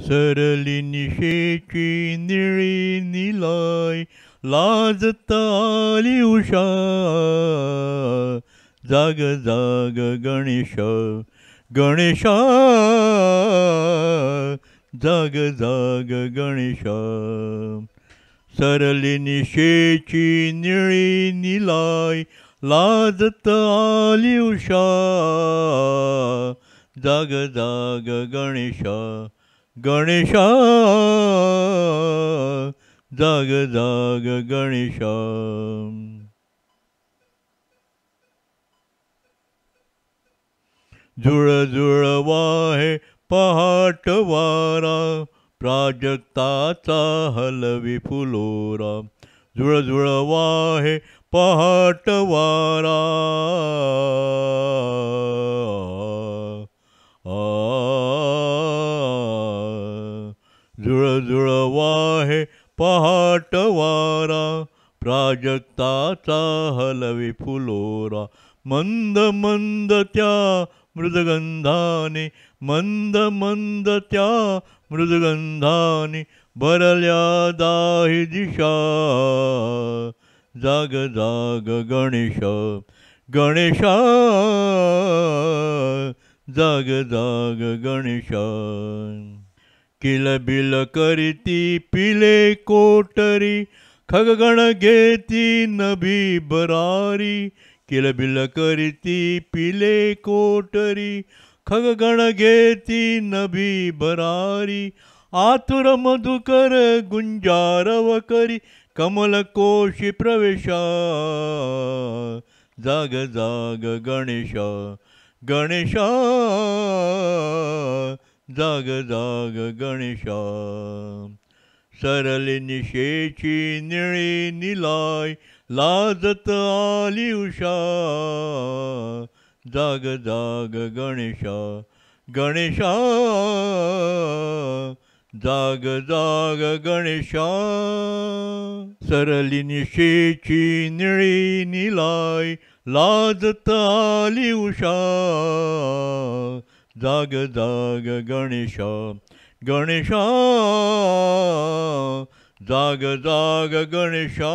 सरली निशेची निळी निलाय लाजता आली उषा. जाग जाग गणेश गणेशा. जाग जाग गणेशा. सरली निशेची निळी निलाय लाजत आली उषा. जाग जाग गणेशा. गणेशा जाग जाग गणेशा. जुळ जुळ वाहे पहाट वारा प्राजक्ताचा हलवी फुलोरा जुळ जुळ वाहे पहाट वारा जुळवा हे पहाट वारा प्राजक्ताचा हलवी फुलोरा मंद मंद त्या मृदगंधाने मंद मंद त्या मृदगंधाने भरल्या दाही दिशा. जाग जाग गणेश गणेशा जाग जाग गणेशा. किलबिल करती पिले कोटरी खगगण घेती नभी बरारी. किलबिल करती पिले कोटरी खगगण घेती नभी बरारी. आतुर मधुकर गुंजारव करी कमल कोशी प्रवेशा. जाग जाग गणेश गणेशा. जाग जाग गणेशा. सरली निशेची निळी निलाय लाजत आली उषा. जाग जाग गणेशा. गणेशा. जाग जाग गणेशा. सरली निशेची निळी निलाय लाजत आली उषा. जाग जाग गणेशा गणेशा जाग जाग गणेशा